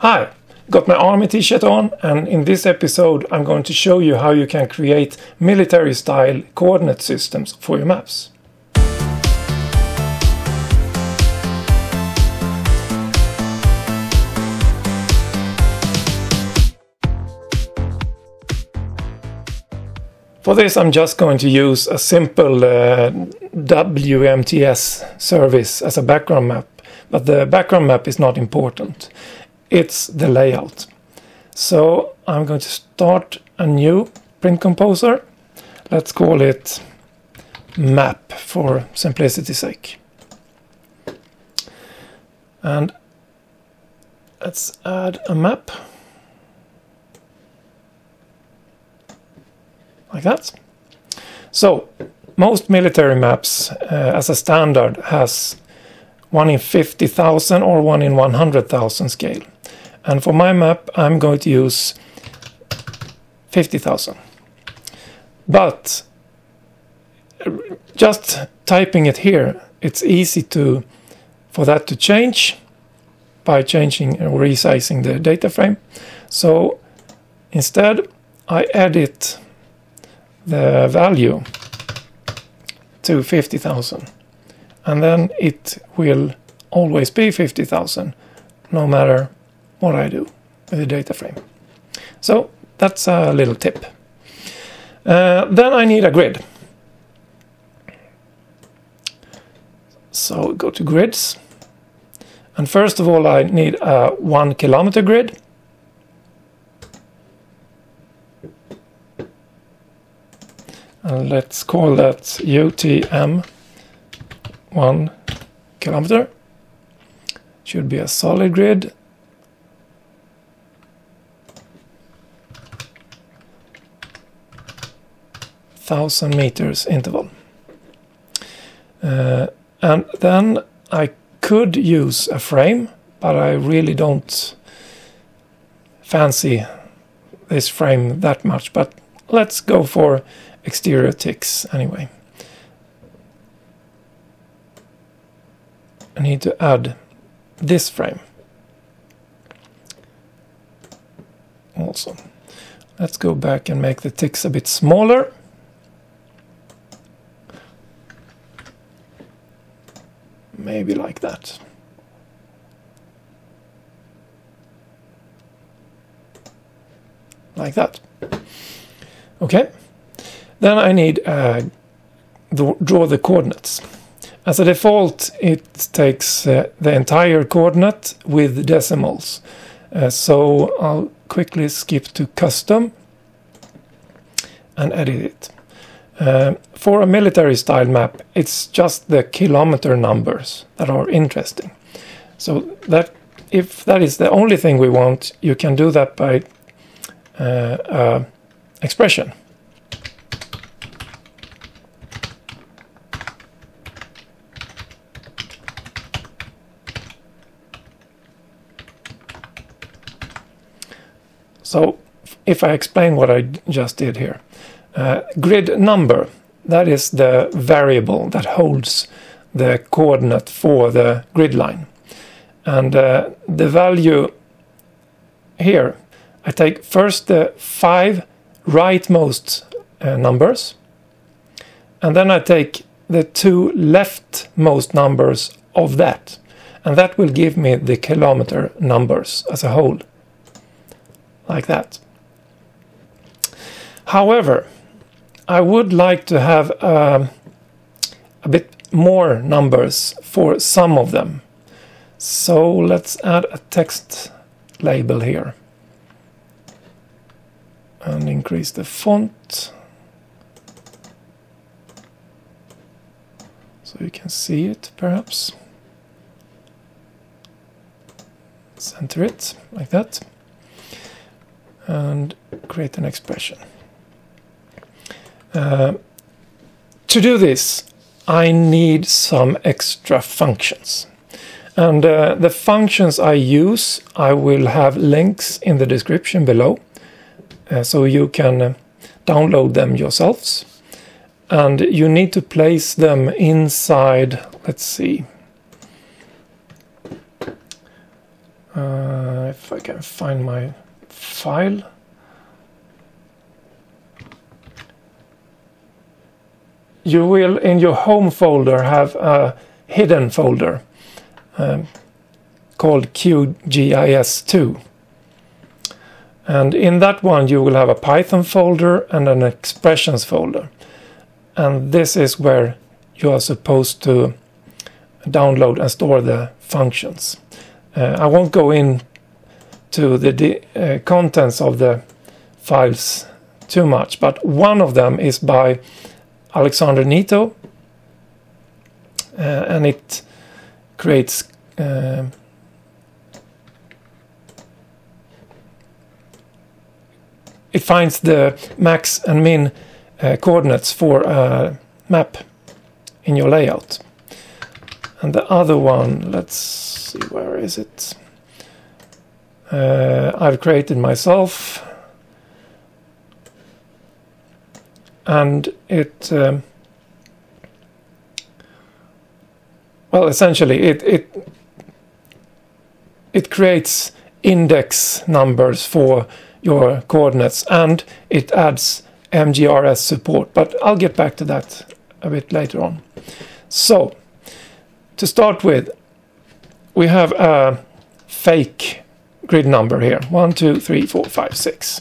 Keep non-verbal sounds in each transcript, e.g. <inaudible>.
Hi, got my army t-shirt on and in this episode I'm going to show you how you can create military style coordinate systems for your maps. For this I'm just going to use a simple uh, WMTS service as a background map, but the background map is not important. It's the layout. So I'm going to start a new print composer. Let's call it map for simplicity's sake. And let's add a map. like that. So most military maps uh, as a standard has 1 in 50,000 or 1 in 100,000 scale. And for my map I'm going to use 50,000. But just typing it here, it's easy to for that to change by changing or resizing the data frame. So instead I edit the value to 50,000 and then it will always be 50,000 no matter what I do with the data frame. So that's a little tip. Uh, then I need a grid. So go to grids. And first of all I need a one kilometer grid. and let's call that UTM 1 kilometer. Should be a solid grid. Thousand meters interval. Uh, and then I could use a frame, but I really don't fancy this frame that much. But let's go for exterior ticks anyway. I need to add this frame also. Let's go back and make the ticks a bit smaller. Maybe like that. Like that. Okay. Then I need uh, draw the coordinates. As a default, it takes uh, the entire coordinate with decimals. Uh, so I'll quickly skip to custom and edit it. Uh, for a military style map, it's just the kilometer numbers that are interesting. So that if that is the only thing we want, you can do that by uh, expression. So if I explain what I just did here. Uh, grid number, that is the variable that holds the coordinate for the grid line. And uh, the value here, I take first the five rightmost uh, numbers, and then I take the two leftmost numbers of that, and that will give me the kilometer numbers as a whole like that. However, I would like to have um, a bit more numbers for some of them. So let's add a text label here and increase the font so you can see it perhaps. Center it like that and create an expression. Uh, to do this, I need some extra functions. And uh, the functions I use, I will have links in the description below. Uh, so you can uh, download them yourselves. And you need to place them inside, let's see. Uh, if I can find my file. You will in your home folder have a hidden folder um, called QGIS2. And in that one you will have a Python folder and an expressions folder. And this is where you are supposed to download and store the functions. Uh, I won't go in to the uh, contents of the files too much, but one of them is by Alexandre Neto, uh, and it creates uh, it finds the max and min uh, coordinates for a map in your layout. And the other one, let's see, where is it? Uh, I've created myself. And it, um, well, essentially, it, it, it creates index numbers for your coordinates and it adds MGRS support, but I'll get back to that a bit later on. So, to start with, we have a fake grid number here. 1, 2, 3, 4, 5, 6.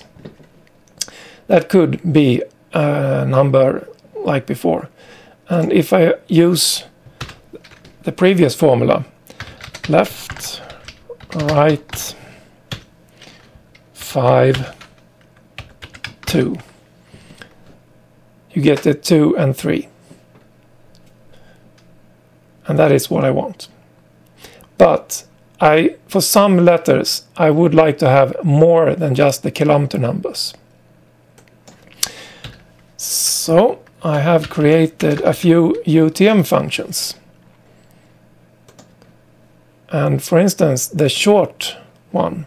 That could be number like before. And if I use the previous formula, left, right, 5, 2, you get the 2 and 3 and that is what I want. But I, for some letters, I would like to have more than just the kilometer numbers. So I have created a few UTM functions. And for instance, the short one,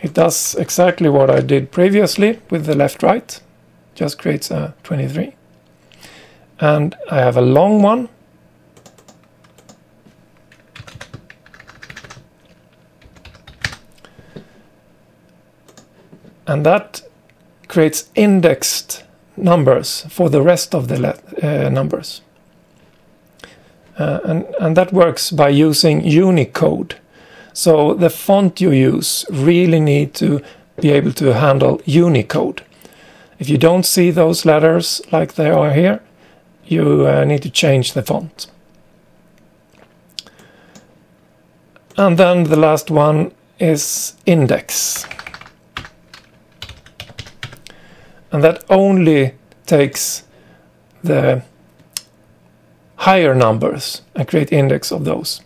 it does exactly what I did previously with the left-right, just creates a 23 and I have a long one. And that creates indexed numbers for the rest of the uh, numbers. Uh, and, and that works by using Unicode. So the font you use really need to be able to handle Unicode. If you don't see those letters like they are here, you uh, need to change the font. And then the last one is index. And that only takes the higher numbers and create index of those.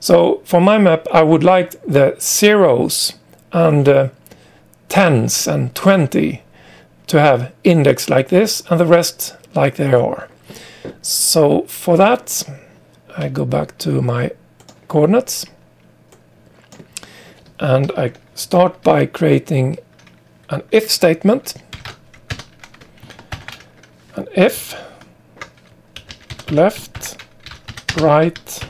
So for my map, I would like the zeros and uh, tens and 20 to have index like this and the rest like they are. So for that, I go back to my coordinates and I start by creating an if statement. An if left, right,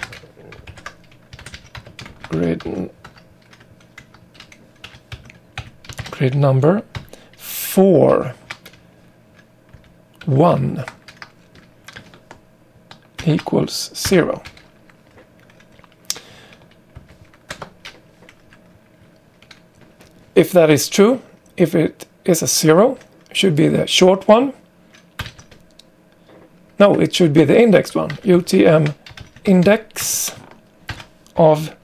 grid, grid number 4 1 equals 0. If that is true, if it is a 0, should be the short one. No, it should be the indexed one. UTM index of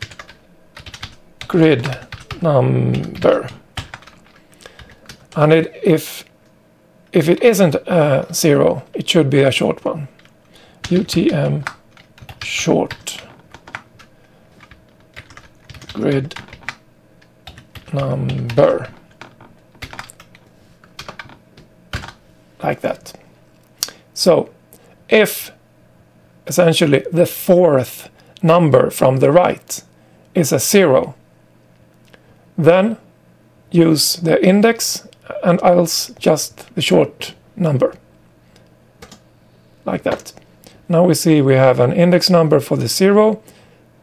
grid number. And it, if if it isn't a zero, it should be a short one. UTM short grid number. Like that. So if essentially the fourth number from the right is a zero, then use the index and else just the short number. Like that. Now we see we have an index number for the zero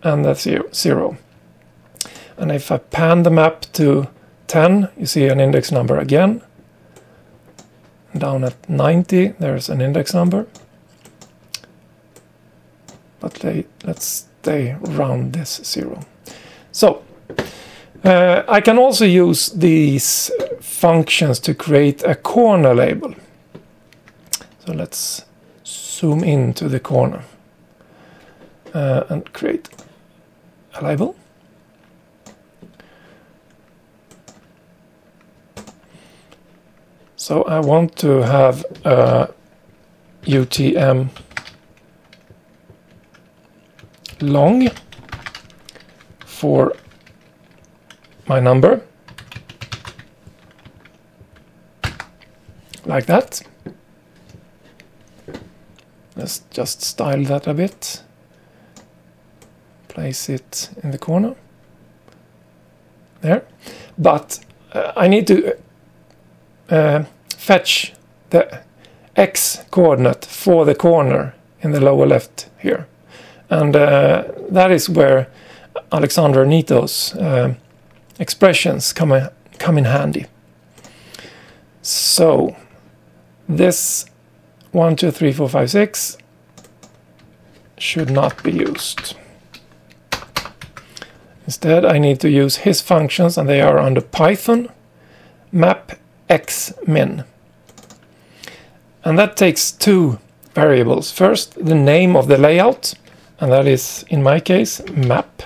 and the zero. zero. And if I pan the map to 10, you see an index number again. Down at 90, there's an index number. But let's stay around this zero. So, uh, I can also use these functions to create a corner label. So let's zoom into the corner uh, and create a label. So I want to have a UTM long for my number like that. Let's just style that a bit. Place it in the corner. There. But uh, I need to uh, fetch the x coordinate for the corner in the lower left here. And uh, that is where Alexandre Neto's uh, expressions come, come in handy. So this 1, 2, 3, 4, 5, 6 should not be used. Instead, I need to use his functions, and they are under Python map x min. And that takes two variables. First, the name of the layout, and that is, in my case, map.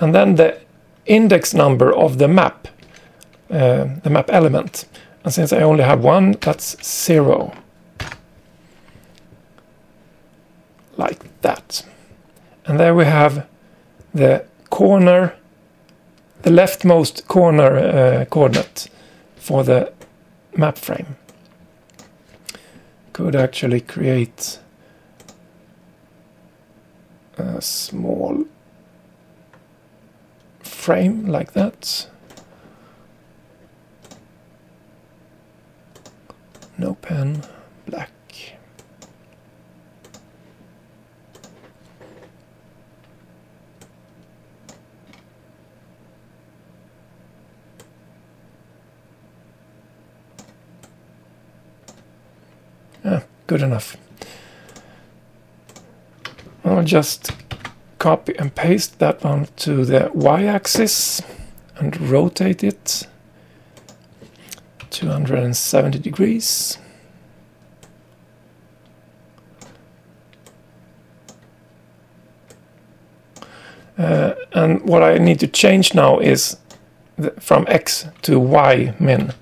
And then the index number of the map, uh, the map element. And since I only have one, that's zero. Like that. And there we have the corner, the leftmost corner uh, coordinate for the map frame. Could actually create a small frame like that. No pen, black. Ah, good enough. I'll just copy and paste that one to the y-axis and rotate it 270 degrees. Uh, and what I need to change now is the, from x to y min.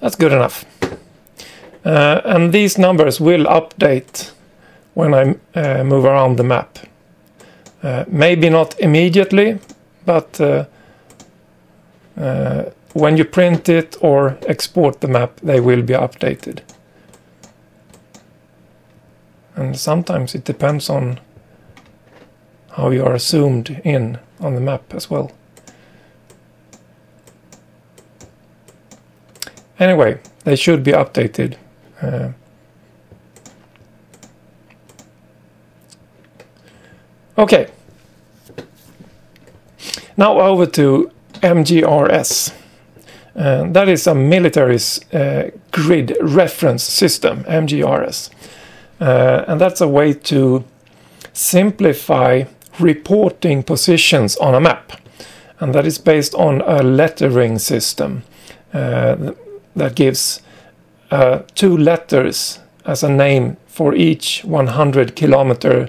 That's good enough. Uh, and these numbers will update when I uh, move around the map. Uh, maybe not immediately, but uh, uh, when you print it or export the map, they will be updated. And sometimes it depends on how you are zoomed in on the map as well. Anyway, they should be updated. Uh, okay. Now over to MGRS. Uh, that is a military uh, grid reference system, MGRS. Uh, and that's a way to simplify reporting positions on a map. And that is based on a lettering system. That gives uh, two letters as a name for each 100 kilometer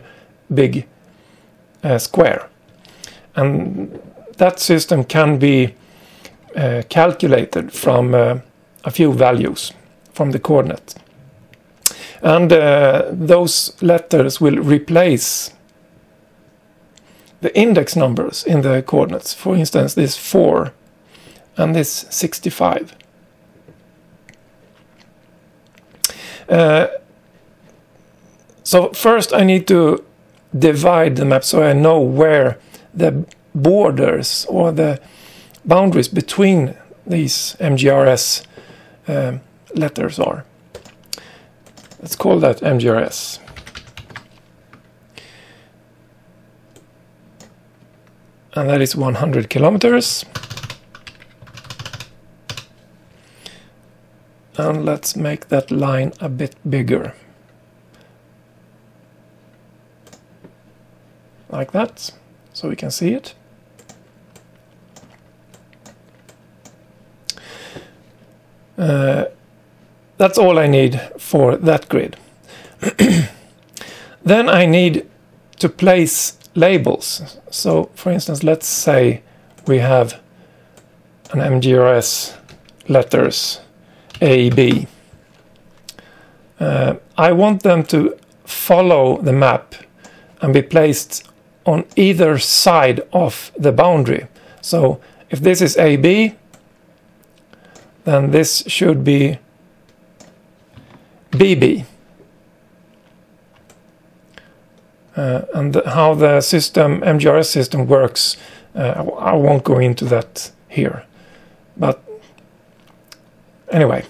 big uh, square. And that system can be uh, calculated from uh, a few values from the coordinate. And uh, those letters will replace the index numbers in the coordinates. For instance, this 4 and this 65. Uh, so first I need to divide the map so I know where the borders or the boundaries between these MGRS um, letters are. Let's call that MGRS. And that is 100 kilometers. And let's make that line a bit bigger. Like that, so we can see it. Uh, that's all I need for that grid. <clears throat> then I need to place labels. So for instance, let's say we have an MGRS letters A, B. Uh, I want them to follow the map and be placed on either side of the boundary. So if this is AB, then this should be BB. Uh, and the, how the system MGRS system works, uh, I won't go into that here. But anyway,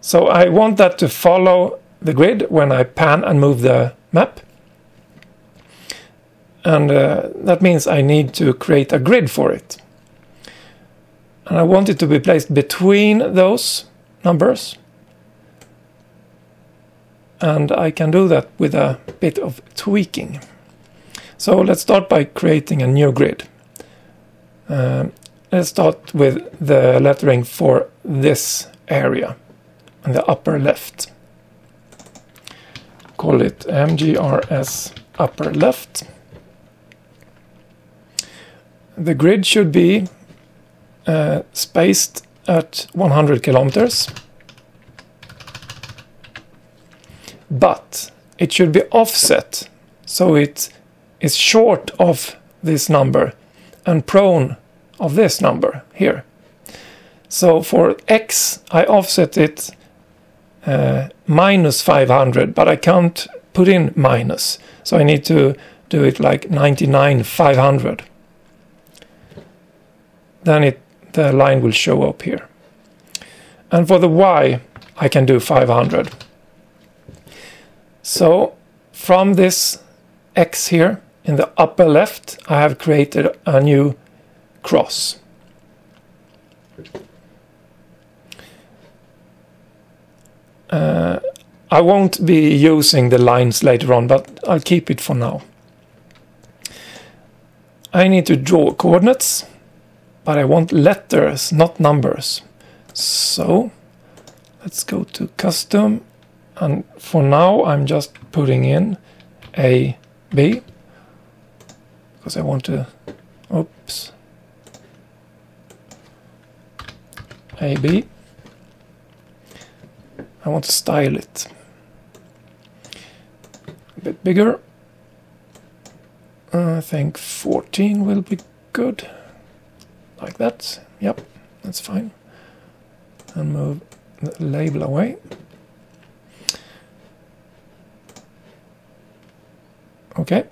so I want that to follow the grid when I pan and move the map. And uh, that means I need to create a grid for it. And I want it to be placed between those numbers. And I can do that with a bit of tweaking. So let's start by creating a new grid. Um, let's start with the lettering for this area in the upper left. Call it MGRS upper left. The grid should be uh, spaced at 100 kilometers. But it should be offset so it is short of this number and prone of this number here. So for x I offset it uh, minus 500 but I can't put in minus so I need to do it like 99 500 then it the line will show up here. And for the y, I can do 500. So from this x here in the upper left, I have created a new cross. Uh, I won't be using the lines later on, but I'll keep it for now. I need to draw coordinates but I want letters, not numbers. So let's go to custom and for now I'm just putting in A, B because I want to, oops, A, B. I want to style it a bit bigger. I think 14 will be good like that. Yep, that's fine. And move the label away. Okay.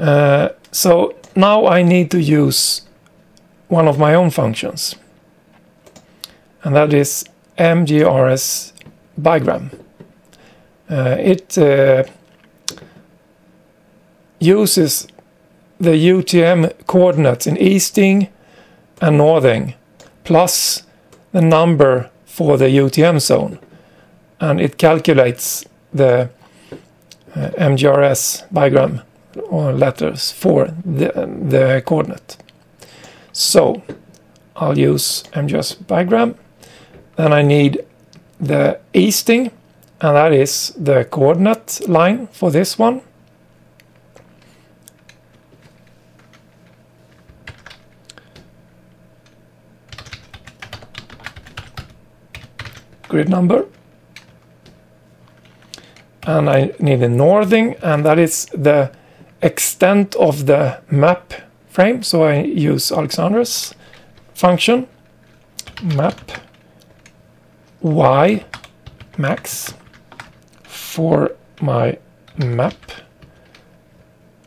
Uh, so now I need to use one of my own functions. And that is mgrs bigram. Uh, it uh, uses the UTM coordinates in easting and northing plus the number for the UTM zone and it calculates the uh, MGRS bigram or letters for the, the coordinate. So I'll use MGRS bigram. Then I need the easting and that is the coordinate line for this one. grid number. And I need a northing, and that is the extent of the map frame, so I use Alexandre's function map y max for my map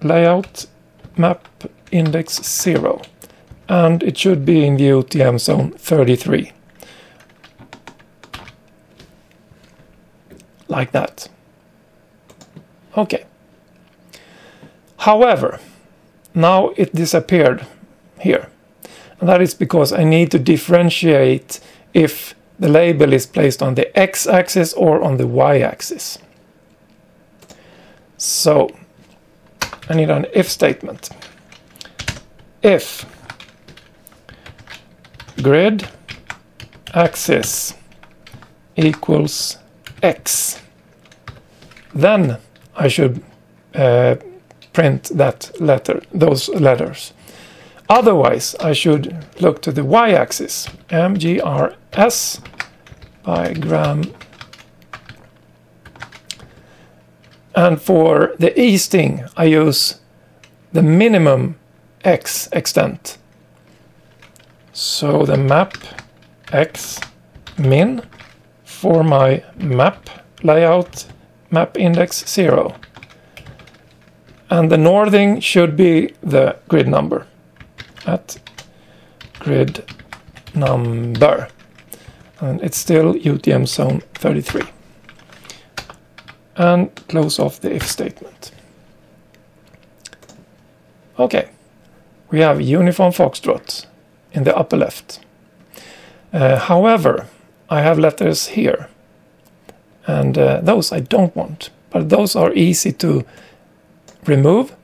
layout map index 0 and it should be in the UTM zone 33 like that. Okay. However now it disappeared here and that is because I need to differentiate if the label is placed on the x-axis or on the y-axis so I need an if statement. If grid axis equals x, then I should uh, print that letter, those letters. Otherwise, I should look to the y-axis, mgrs bigram And for the easting, I use the minimum x extent. So the map x min for my map layout map index 0. And the northing should be the grid number at grid number. And it's still UTM zone 33 and close off the if statement. Okay, we have uniform foxtrot in the upper left. Uh, however, I have letters here, and uh, those I don't want, but those are easy to remove.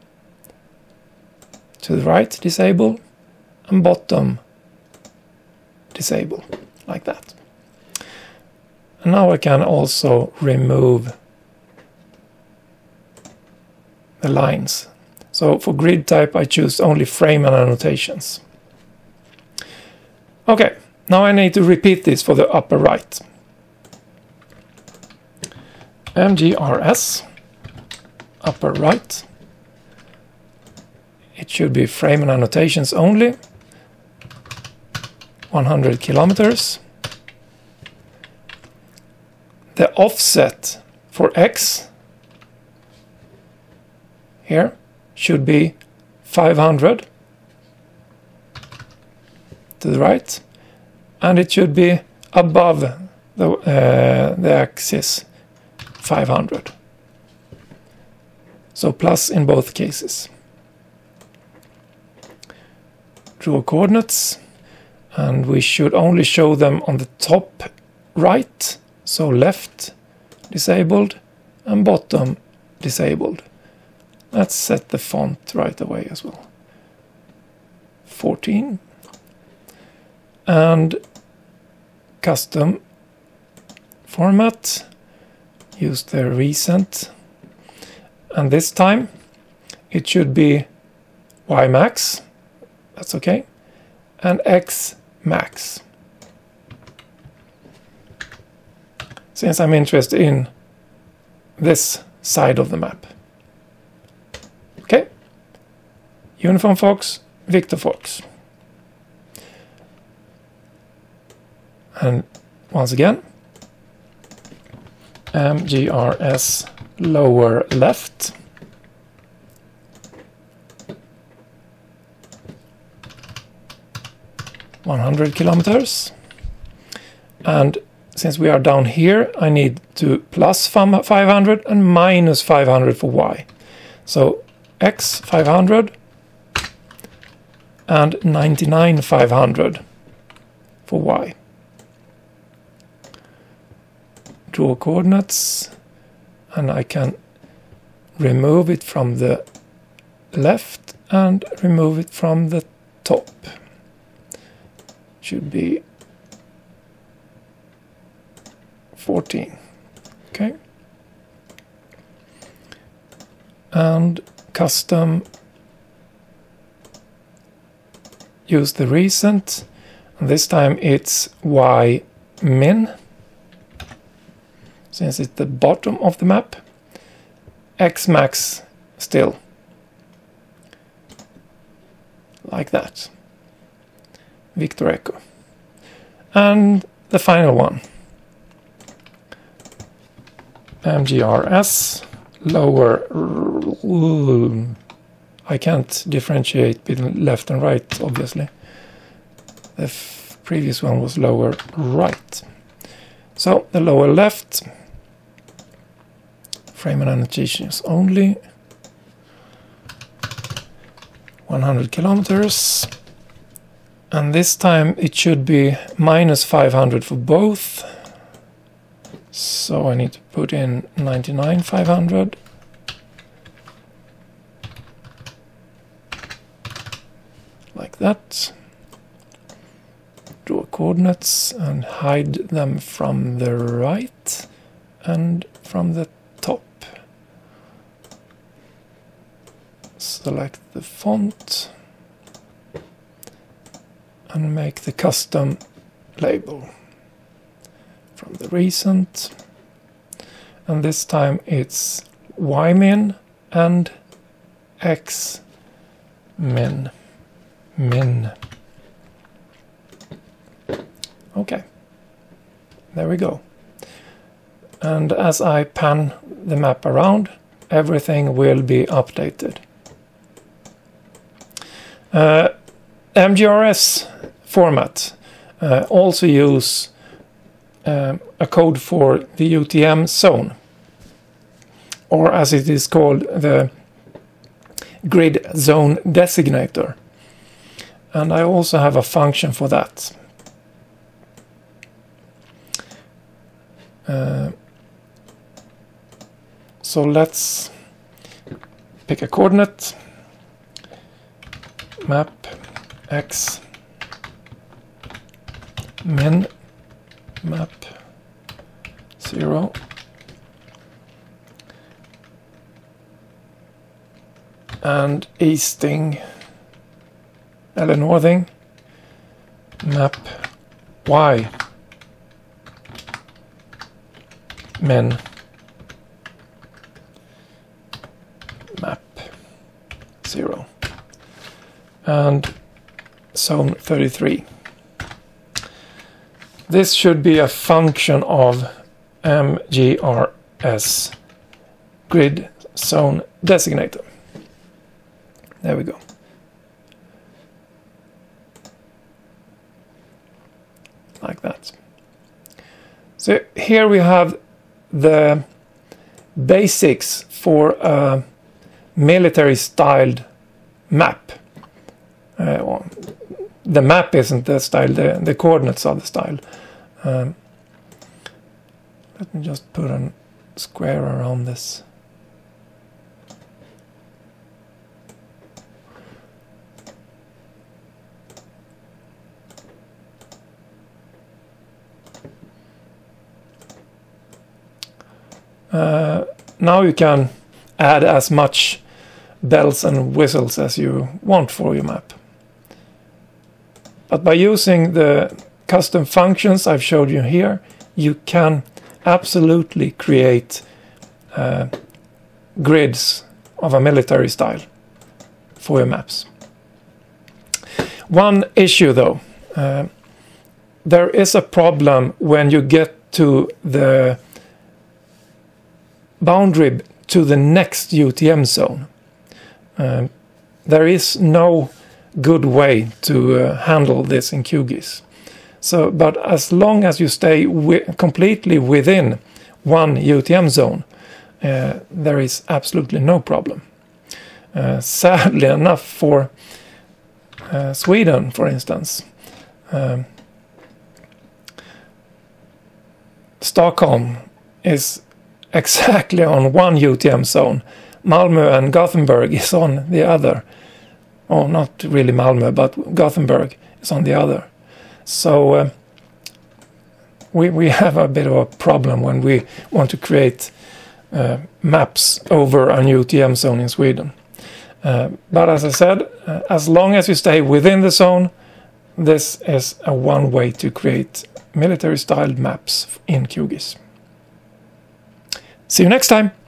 To the right, disable, and bottom, disable, like that. And now I can also remove the lines. So for grid type I choose only frame and annotations. Okay, now I need to repeat this for the upper right. MGRS, upper right. It should be frame and annotations only. 100 kilometers. The offset for X here should be 500 to the right and it should be above the, uh, the axis 500 so plus in both cases draw coordinates and we should only show them on the top right so left disabled and bottom disabled Let's set the font right away as well. 14. And custom format. Use the recent. And this time it should be Y max. That's okay. And X max. Since I'm interested in this side of the map. Okay. Uniform Fox, Victor Fox. And once again, MGRS lower left. One hundred kilometers. And since we are down here, I need to plus 500 and minus 500 for y. So x 500 and 99 500 for y. Draw coordinates and I can remove it from the left and remove it from the top. Should be 14. Okay. And custom use the recent. This time it's y min, since it's the bottom of the map. x max still. like that. Victor Echo. And the final one. MGRS lower I can't differentiate between left and right obviously the previous one was lower right so the lower left frame and annotations only 100 kilometers and this time it should be minus 500 for both. So I need to put in 99 500 like that. Draw coordinates and hide them from the right and from the top. Select the font and make the custom label from the recent. And this time it's ymin and xmin. Min. Okay. There we go. And as I pan the map around everything will be updated. Uh, MGRS format. Uh, also use uh, a code for the UTM zone. Or as it is called the grid zone designator. And I also have a function for that. Uh, so let's pick a coordinate. Map x min map 0 and easting eller northing map y. Min map 0 and zone 33 this should be a function of MGRS grid zone designator. There we go. Like that. So here we have the basics for a military styled map. Uh, the map isn't the style, the, the coordinates are the style. Um, let me just put a square around this. Uh, now you can add as much bells and whistles as you want for your map. But by using the custom functions I've showed you here, you can absolutely create uh, grids of a military style for your maps. One issue though, uh, there is a problem when you get to the boundary to the next UTM zone. Uh, there is no good way to uh, handle this in QGIS. So, but as long as you stay wi completely within one UTM zone, uh, there is absolutely no problem. Uh, sadly <laughs> enough, for uh, Sweden, for instance, um, Stockholm is exactly on one UTM zone. Malmö and Gothenburg is on the other oh, not really Malmö, but Gothenburg is on the other. So uh, we we have a bit of a problem when we want to create uh, maps over a UTM zone in Sweden. Uh, but as I said, uh, as long as you stay within the zone, this is a one way to create military styled maps in QGIS. See you next time!